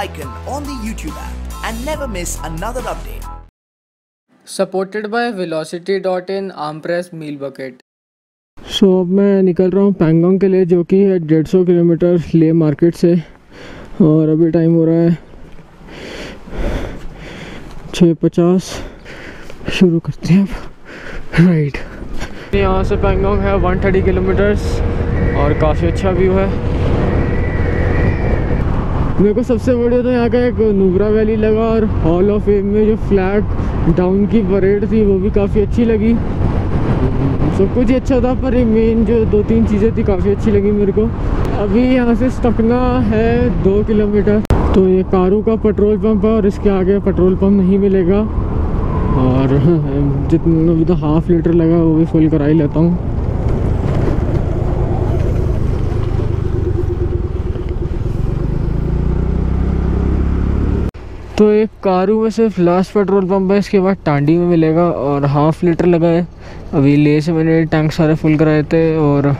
icon on the YouTube app and never miss another update. Supported by Velocity.in Armpress Meal Bucket. So so, अब मैं निकल रहा हूँ पैंगोंग के लिए जो कि है डेढ़ सौ किलोमीटर ले मार्केट से और अभी टाइम हो रहा है छः पचास शुरू करते हैं अब राइड यहाँ से पैंगोंग है वन थर्टी किलोमीटर्स और काफ़ी अच्छा व्यू है मेरे को सबसे बढ़िया तो यहाँ का एक नुब्रा वैली लगा और हॉल ऑफ़ फेम में जो फ्लैग डाउन की परेड थी, वो भी काफ़ी अच्छी लगी। सब कुछ ही अच्छा था, पर मेन जो दो तीन चीज़ें थी, काफ़ी अच्छी लगी मेरे को। अभी यहाँ से स्टकना है दो किलोमीटर। तो ये कारू का पेट्रोल पंप है और इसके आगे पेट्रोल पंप नहीं मिलेगा। और जितना भी तो हाफ़ लीटर लगा वो भी फुल करा ही लेता हूँ। तो एक कारू में सिर्फ़ लास्ट पेट्रोल पंप है, इसके बाद टांडी में मिलेगा और हाफ़ लीटर लगा है। अभी ले से मैंने टैंक सारे फुल कराए थे और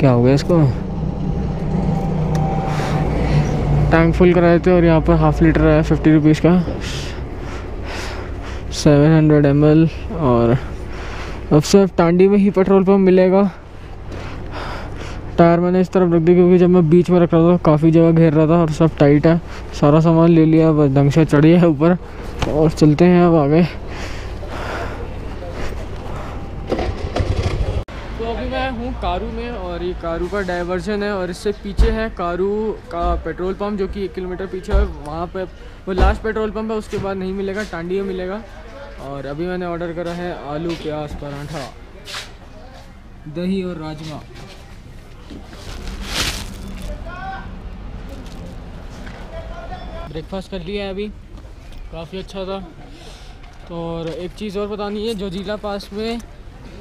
क्या हो गया इसको? टैंक फुल कराए थे और यहाँ पर हाफ़ लीटर आया फिफ्टी रुपीज़ का। सेवन हंड्रेड एम और अब सिर्फ़ टांडी में ही पेट्रोल पंप मिलेगा। टायर मैंने इस तरफ़ रख दिया क्योंकि जब मैं बीच में रख रहा था काफ़ी जगह घेर रहा था और सब टाइट है। सारा सामान ले लिया, बस ढंग से चढ़िए है ऊपर। और चलते हैं अब आगे। तो अभी मैं हूँ कारू में और ये कारू का डाइवर्जन है और इससे पीछे है कारू का पेट्रोल पंप जो कि एक किलोमीटर पीछे है। वहाँ पे वो लास्ट पेट्रोल पंप है, उसके बाद नहीं मिलेगा टांडी मिलेगा। और अभी मैंने ऑर्डर करा है आलू, प्याज, पराठा, दही और राजमा। ब्रेकफास्ट कर लिया है अभी। काफ़ी अच्छा था। तो और एक चीज़ और बतानी है जो जिला पास में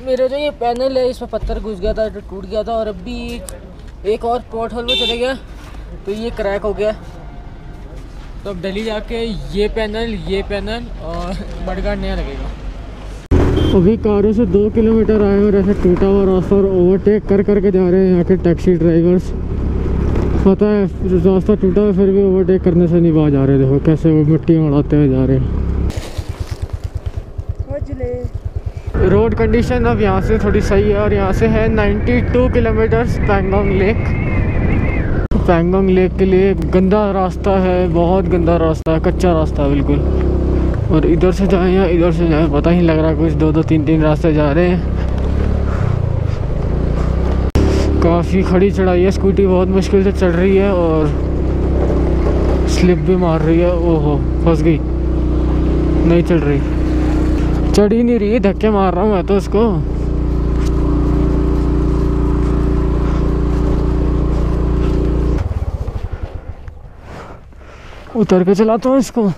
मेरा जो ये पैनल है, इसमें पत्थर घुस गया था टूट गया था, और अभी एक और पोर्ट होल में चले गया। तो ये क्रैक हो गया। तो अब दिल्ली जाके ये पैनल ये पैनल, और मडगार्ड नया लगेगा। अभी कारों से दो किलोमीटर आए और ऐसे टूटा हुआ रास्ता और ओवरटेक कर करके जा रहे हैं यहाँ के टैक्सी ड्राइवर्स पता है रास्ता टूटा है फिर भी ओवरटेक करने से नहीं बाहर जा रहे देखो कैसे वो मिट्टी में उड़ाते हुए जा रहे हैं। रोड कंडीशन अब यहाँ से थोड़ी सही है और यहाँ से है 92 kilometres Pangong lake Pangong lake के लिए गंदा रास्ता है बहुत गंदा रास्ता है कच्चा रास्ता है बिल्कुल। और इधर से जाए या इधर से जाए पता ही लग रहा है कुछ दो दो तीन तीन रास्ते जा रहे हैं। काफ़ी खड़ी चढ़ाई है स्कूटी बहुत मुश्किल से चढ़ रही है और स्लिप भी मार रही है। ओहो, फंस गई। नहीं चढ़ रही। चढ़ ही नहीं रही, धक्के मार रहा हूँ मैं तो उसको। उतर के चलाता हूँ इसको।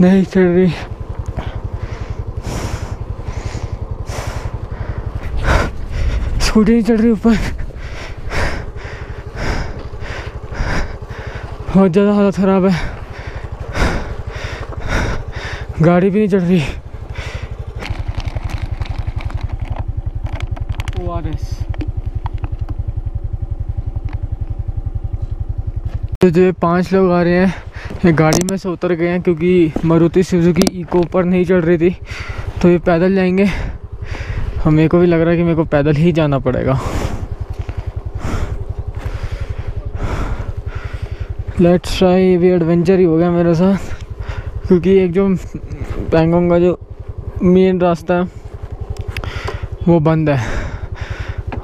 नहीं चढ़ रही स्कूटी नहीं चढ़ रही ऊपर बहुत ज़्यादा हालत ख़राब है। गाड़ी भी नहीं चढ़ रही। तो जो पाँच लोग आ रहे हैं गाड़ी में से उतर गए हैं क्योंकि मारुति सुजुकी इको ऊपर नहीं चढ़ रही थी। तो ये पैदल जाएँगे। और मेरे को भी लग रहा है कि मेरे को पैदल ही जाना पड़ेगा। लेट्स ट्राई भी एडवेंचर ही हो गया मेरे साथ। क्योंकि एक जो पैंगोंग का जो मेन रास्ता है, वो बंद है।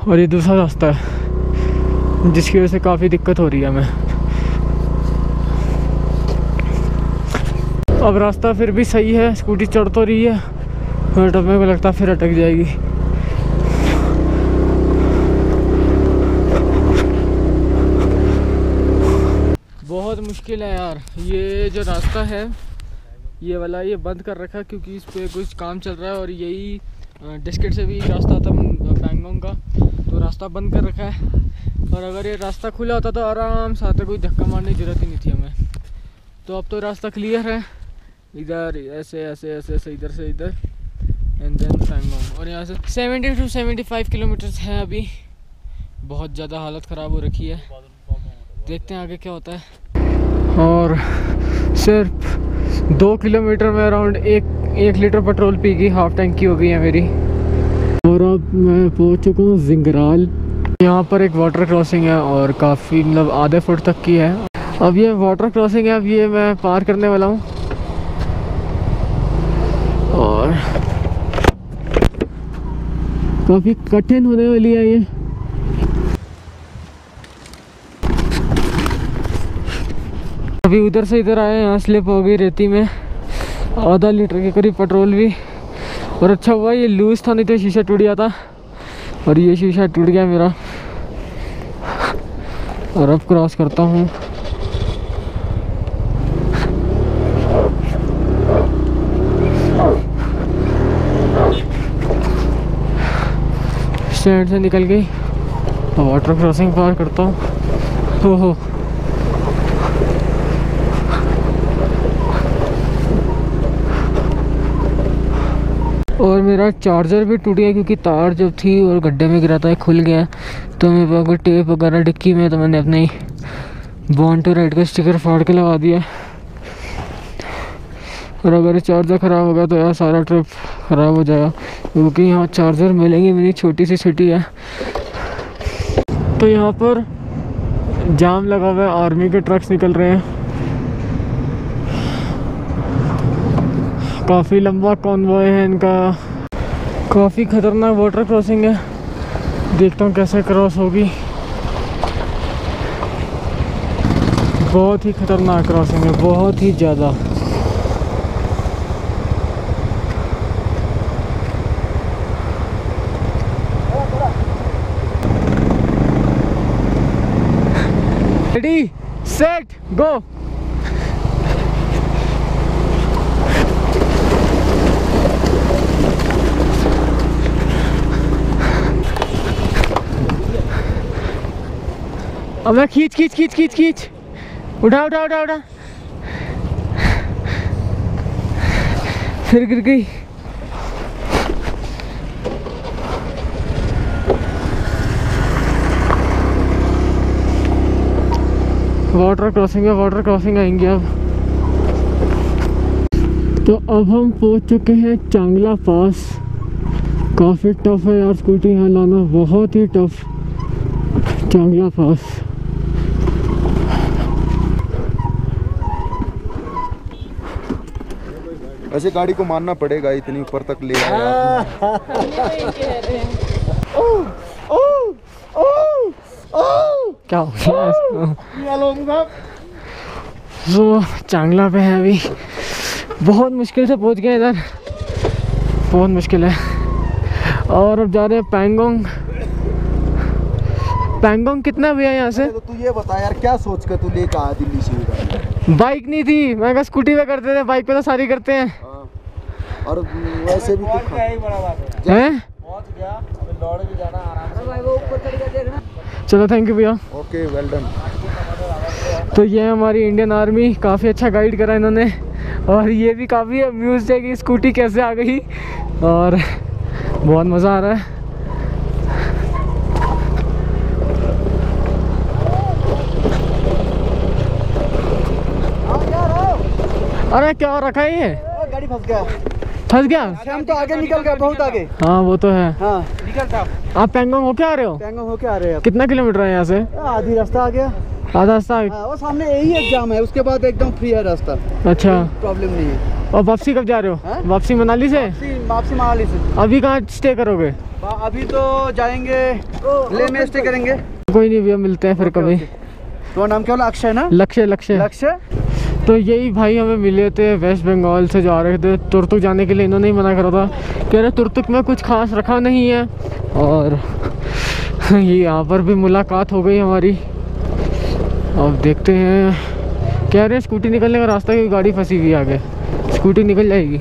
और ये दूसरा रास्ता है, जिसकी वजह से काफ़ी दिक्कत हो रही है हमें। अब रास्ता फिर भी सही है, स्कूटी चढ़ तो रही है बट अब को लगता फिर अटक जाएगी। बहुत मुश्किल है यार, ये जो रास्ता है, ये वाला ये बंद कर रखा है क्योंकि इस पर कुछ काम चल रहा है और यही डिस्केट से भी रास्ता था बैंगोंग का तो रास्ता बंद कर रखा है। और अगर ये रास्ता खुला होता तो आराम से आते, कोई धक्का मारने की ज़रूरत ही नहीं थी हमें। तो अब तो रास्ता क्लियर है। इधर ऐसे ऐसे ऐसे ऐसे इधर से इधर एंड देन पैंगोंग और यहाँ से 70 टू 75 किलोमीटर्स हैं अभी। बहुत ज़्यादा हालत ख़राब हो रखी है। देखते हैं आगे क्या होता है। और सिर्फ़ दो किलोमीटर में अराउंड एक एक लीटर पेट्रोल पी गई हाफ़ टैंकी हो गई है मेरी। और अब मैं पहुँच चुका हूँ जिंगराल यहाँ पर एक वाटर क्रॉसिंग है और काफ़ी मतलब आधे फुट तक की है। अब ये वाटर क्रॉसिंग है अब ये मैं पार करने वाला हूँ और काफ़ी कठिन होने वाली है ये। अभी उधर से इधर आए यहाँ स्लिप हो गई रेती में। आधा लीटर के करीब पेट्रोल भी। और अच्छा हुआ, ये लूज था, नहीं तो शीशा टूट गया था। और ये शीशा टूट गया मेरा। और अब क्रॉस करता हूँ। स्टैंड से निकल गई। वाटर क्रॉसिंग पार करता हूँ। हो हो और मेरा चार्जर भी टूट गया क्योंकि तार जब थी और गड्ढे में गिरा था खुल गया। तो मेरे पास कोई टेप वगैरह डिक्की में तो मैंने अपनी बॉन्ड टू राइड का स्टिकर फाड़ के लगा दिया। और अगर चार्जर ख़राब हो गया तो यार सारा ट्रिप ख़राब हो जाएगा। क्योंकि यहाँ चार्जर मिलेंगे मेरी, छोटी सी सिटी है। तो यहाँ पर जाम लगा हुआ है आर्मी के ट्रक्स निकल रहे हैं। काफ़ी लंबा कॉन्वॉय है इनका। काफ़ी ख़तरनाक वाटर क्रॉसिंग है। देखता हूँ कैसे क्रॉस होगी। बहुत ही ख़तरनाक क्रॉसिंग है, बहुत ही ज़्यादा रेडी सेट गो अब खींच खींच खींच खींच खींच। उठा उठा उठा उठा। फिर गिर गई। वाटर क्रॉसिंग है वाटर क्रॉसिंग आएँगे अब। तो अब हम पहुँच चुके हैं चांगला पास। काफ़ी टफ है यार स्कूटी यहाँ लाना बहुत ही टफ चांगला पास। ऐसे गाड़ी को मानना पड़ेगा इतनी ऊपर तक ले आया। क्या हो गया इसको? तो चांगला पे है अभी बहुत मुश्किल से पहुँच गए इधर। बहुत मुश्किल है। और अब जा रहे हैं पैंगोंग पैंगोंग कितना भैया यहाँ से? तो तू ये बता यार क्या सोच कर तू लेकर आया दिल्ली से बाइक नहीं थी। मैं कहा स्कूटी पे करते थे। बाइक पे तो सारी करते हैं। हाँ। और वैसे भी तू हैं चलो थैंक यू भैया। ओके वेल डन तो ये हमारी इंडियन आर्मी काफ़ी अच्छा गाइड करा इन्होंने। और ये भी काफ़ी अम्यूज है कि स्कूटी कैसे आ गई। और बहुत मज़ा आ रहा है। अरे क्या हो रखा है ये? गाड़ी फंस गया। फंस गया? हम तो आगे निकल गए बहुत आगे। हाँ वो तो है। हाँ। आप पैंगोंग होके आ रहे हो? पैंगोंग होके आ रहे हैं कितना किलोमीटर है यहाँ से? आधी रास्ता आ गया। आधा रास्ता? हाँ, वो सामने यही एग्ज़ाम है उसके बाद एकदम फ्री है रास्ता। अच्छा। प्रॉब्लम नहीं है। और वापसी कब जा रहे हो? हाँ? वापसी मनाली से? वापसी वापसी मनाली से। अभी कहाँ स्टे करोगे? अभी तो जाएँगे। ले में स्टे करेंगे। कोई नहीं भैया मिलते हैं फिर कभी। तो नाम क्या बोला? अक्षय ना? लक्ष्य लक्ष्य। लक्ष्य? तो यही भाई हमें मिले थे, वेस्ट बंगाल से जा रहे थे। तुर्तुक जाने के लिए इन्होंने ही मना करा था कह रहे तुर्तुक में कुछ खास रखा नहीं है। और ये यहाँ पर भी मुलाकात हो गई हमारी। अब देखते हैं। कह रहे हैं स्कूटी निकलने का रास्ता की गाड़ी फंसी हुई आगे। स्कूटी निकल जाएगी।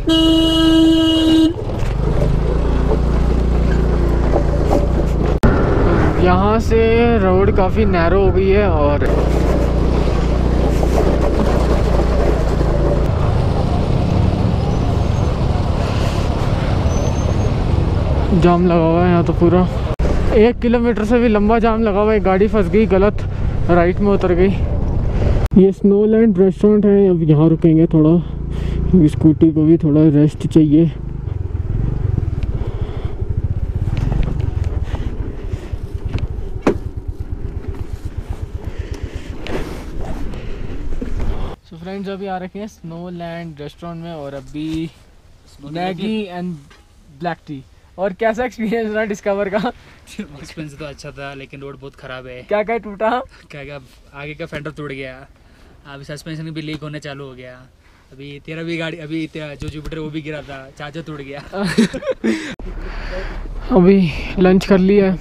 यहाँ से रोड काफ़ी नैरो हो गई है और जाम लगा हुआ है यहाँ तो पूरा। एक किलोमीटर से भी लंबा जाम लगा हुआ है गाड़ी फंस गई गलत राइट में उतर गई। ये स्नोलैंड रेस्टोरेंट है अब यहाँ रुकेंगे थोड़ा। स्कूटी को भी थोड़ा रेस्ट चाहिए। सो फ्रेंड्स अभी आ रखे हैं स्नो लैंड रेस्टोरेंट में और अभी मैगी एंड ब्लैक टी और कैसा एक्सपीरियंस रहा डिस्कवर का? एक्सपेंस तो अच्छा था लेकिन रोड बहुत ख़राब है। क्या क्या टूटा? क्या क्या आगे का फेंडर टूट गया। अभी सस्पेंशन भी लीक होने चालू हो गया। अभी तेरा भी गाड़ी अभी तेरा जो जुपिटर वो भी गिरा था। चार्जर टूट गया। अभी लंच कर लिया।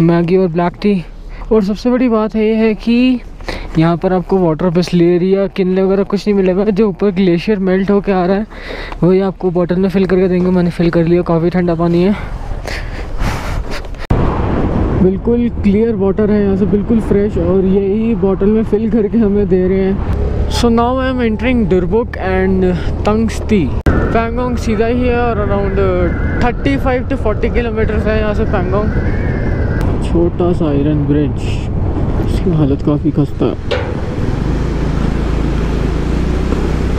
मैगी और ब्लैक टी और सबसे बड़ी बात है ये है कि यहाँ पर आपको वाटर बिस्लेरी या किनले वगैरह कुछ नहीं मिलेगा। जो ऊपर ग्लेशियर मेल्ट होके आ रहा है, वही आपको बॉटल में फिल करके देंगे। मैंने फिल कर लिया, काफ़ी ठंडा पानी है। बिल्कुल क्लियर वाटर है यहाँ से, बिल्कुल फ्रेश और यही बॉटल में फिल करके हमें दे रहे हैं। So now I am entering Durbuk and Tangtse Pangong सीधा ही है और around thirty five to forty kilometres है यहाँ से पैंगोंग छोटा सा आयरन ब्रिज इसकी हालत काफ़ी खस्ता।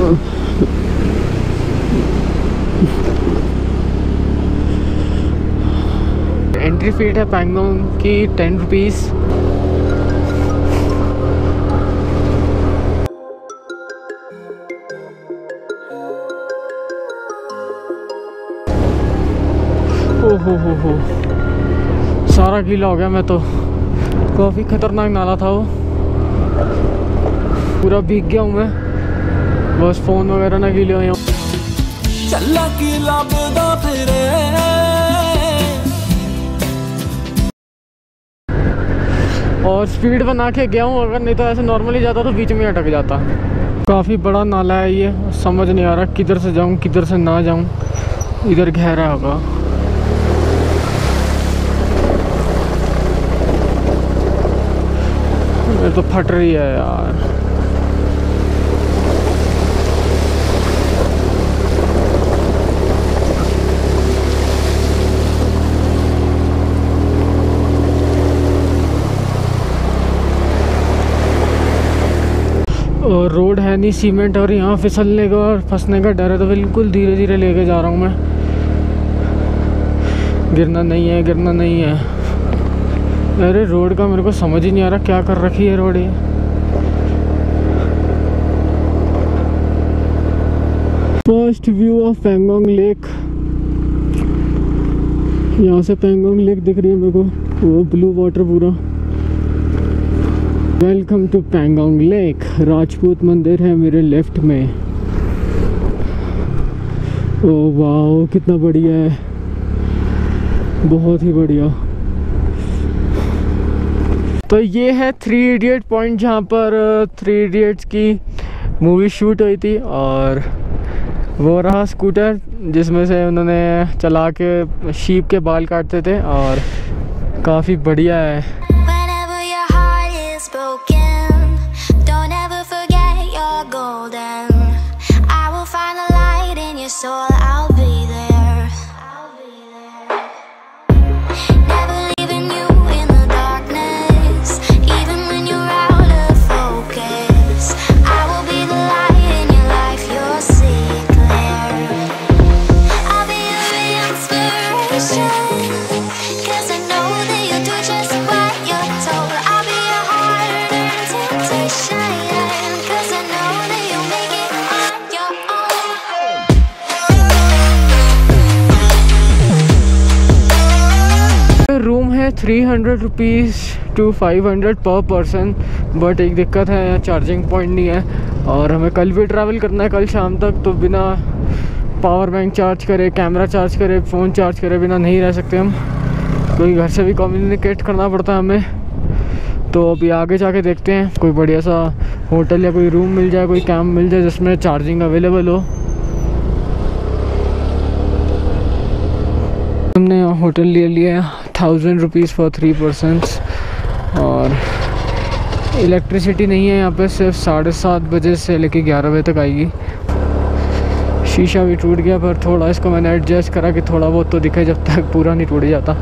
है एंट्री फीट है पैंगोंग की टेन रुपीज़ ओ हो हो हो सारा गीला हो गया मैं तो। काफ़ी ख़तरनाक नाला था वो। पूरा भीग गया हूँ मैं। बस फ़ोन वगैरह ना गिले हुए और स्पीड बना के गया हूँ अगर नहीं तो ऐसे नॉर्मली जाता तो बीच में अटक जाता। काफ़ी बड़ा नाला है ये समझ नहीं आ रहा किधर से जाऊँ किधर से ना जाऊँ। इधर गहरा होगा। ये तो फट रही है यार। और रोड है नहीं, सीमेंट और यहाँ फिसलने का और फंसने का डर है तो बिल्कुल धीरे धीरे लेके जा रहा हूँ मैं। गिरना नहीं है, गिरना नहीं है। अरे, रोड का मेरे को समझ ही नहीं आ रहा क्या कर रखी है रोड ये। First view of Pangong lake यहाँ से पेंगोंग लेक दिख रही है मेरे को। वो ब्लू वाटर पूरा। Welcome to Pangong lake Rajput मंदिर है मेरे लेफ़्ट में। ओ वाह कितना बढ़िया है। बहुत ही बढ़िया। तो ये है थ्री इडियट पॉइंट जहाँ पर थ्री इडियट्स की मूवी शूट हुई थी और वो रहा स्कूटर जिसमें से उन्होंने चला के, शीप के बाल काटते थे और काफ़ी बढ़िया है। Three hundred rupees to five hundred per person but एक दिक्कत है, यहाँ चार्जिंग पॉइंट नहीं है। और हमें कल भी ट्रैवल करना है, कल शाम तक तो बिना पावर बैंक चार्ज करे कैमरा चार्ज करे फ़ोन चार्ज करे, बिना नहीं रह सकते हम। कोई घर से भी कम्युनिकेट करना पड़ता है हमें। तो अभी आगे जाके देखते हैं, कोई बढ़िया सा होटल या कोई रूम मिल जाए, कोई कैम्प मिल जाए, जिसमें चार्जिंग अवेलेबल हो। हमने होटल ले लिया है। Thousand rupees for three persons और इलेक्ट्रिसिटी नहीं है यहाँ पे, सिर्फ़ साढ़े सात बजे से लेके ग्यारह बजे तक आएगी। शीशा भी टूट गया, पर थोड़ा इसको मैंने एडजस्ट करा कि थोड़ा बहुत तो दिखे जब तक पूरा नहीं टूट जाता।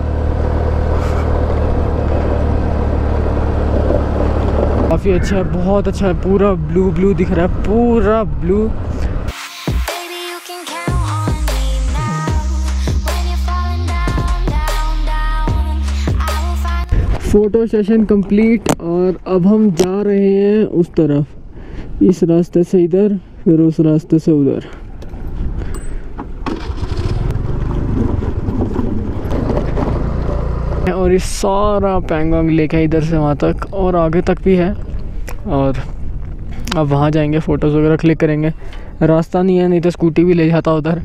काफ़ी अच्छा है, बहुत अच्छा है, पूरा ब्लू ब्लू दिख रहा है, पूरा ब्लू फ़ोटो सेशन कंप्लीट और अब हम जा रहे हैं उस तरफ़। इस रास्ते से इधर, फिर उस रास्ते से उधर। और ये सारा पैंगोंग लेक है इधर से वहाँ तक, और आगे तक भी है। और अब वहाँ जाएँगे फ़ोटोज़ वगैरह क्लिक करेंगे। रास्ता नहीं है, नहीं तो स्कूटी भी ले जाता उधर।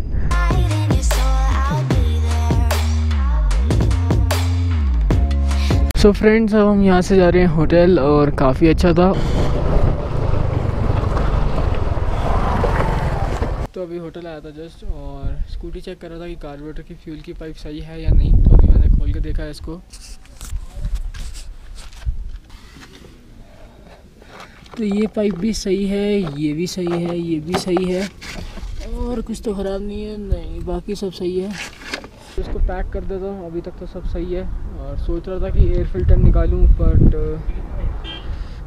सो फ्रेंड्स अब हम यहाँ से जा रहे हैं होटल और काफ़ी अच्छा था। तो अभी होटल आया था जस्ट और स्कूटी चेक कर रहा था कि कार्बोरेटर की फ्यूल की पाइप सही है या नहीं। तो अभी मैंने खोल के देखा है इसको। तो ये पाइप भी सही है, ये भी सही है, ये भी सही है। और कुछ तो ख़राब नहीं है, नहीं, बाकी सब सही है। इसको पैक कर देता हूँ। अभी तक तो सब सही है। और सोच रहा था कि एयर फ़िल्टर निकालूं बट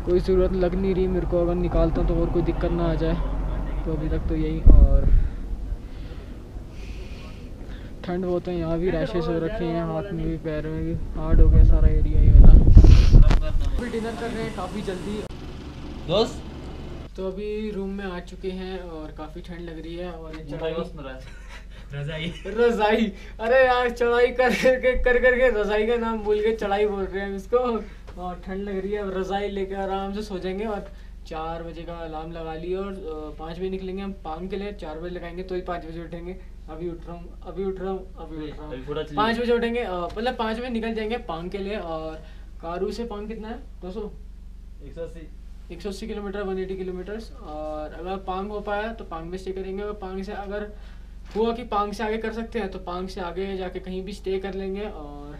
कोई ज़रूरत लग नहीं रही मेरे को। अगर निकालता हूँ तो और कोई दिक्कत ना आ जाए। तो अभी तक तो यही। और ठंड बहुत है यहाँ भी रैशेस हो रखे हैं हाथ में भी पैर में भी। हार्ड हो गया सारा एरिया ये वाला। अभी डिनर कर रहे हैं काफ़ी जल्दी। दोस्त? तो अभी रूम में आ चुके हैं और काफ़ी ठंड लग रही है और रजाई। रजाई। अरे यार चढ़ाई कर करके कर करके रजाई का नाम भूल के चढ़ाई बोल रहे हैं हम इसको। और ठंड लग रही है अब रजाई लेके आराम से सो जाएँगे और चार बजे का अलार्म लगा लिए और पाँच बजे निकलेंगे हम पाँच के लिए चार बजे लगाएँगे तो ही पाँच बजे उठेंगे। अभी उठ रहा हूँ अभी उठ रहा हूँ अभी उठ रहा हूँ। पाँच बजे उठेंगे मतलब पाँच बजे निकल जाएँगे पांग के लिए और कारू से पांग कितना है? दो सौ? अस्सी। एक सौ अस्सी किलोमीटर वन एटी किलोमीटर्स। और अगर पांग हो पाया तो पांग में स्टे करेंगे। और पांग से अगर हुआ कि पांग से आगे कर सकते हैं तो पांग से आगे जाके कहीं भी स्टे कर लेंगे और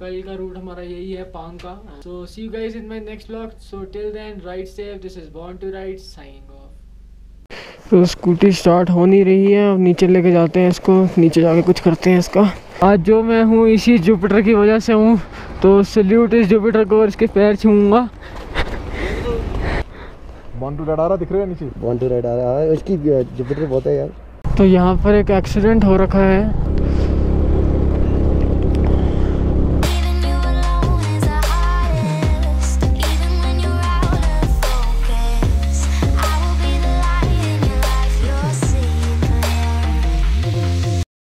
कल का रूट हमारा यही है पांग का। So see you guys in my next blog so till then ride safe this is born to ride signing off तो स्कूटी स्टार्ट हो नहीं रही है अब नीचे लेके जाते हैं इसको। नीचे जाके कुछ करते हैं इसका। आज जो मैं हूँ इसी जुपिटर की वजह से हूँ। तो सल्यूट इस जुपिटर को और इसके पैर छूँगा वन टू रेड आ रहा दिख रहा है नीचे? वन टू रेड आ रहा है। इसकी जुपिटर बहुत है यार। तो यहाँ पर एक एक्सीडेंट हो रखा है।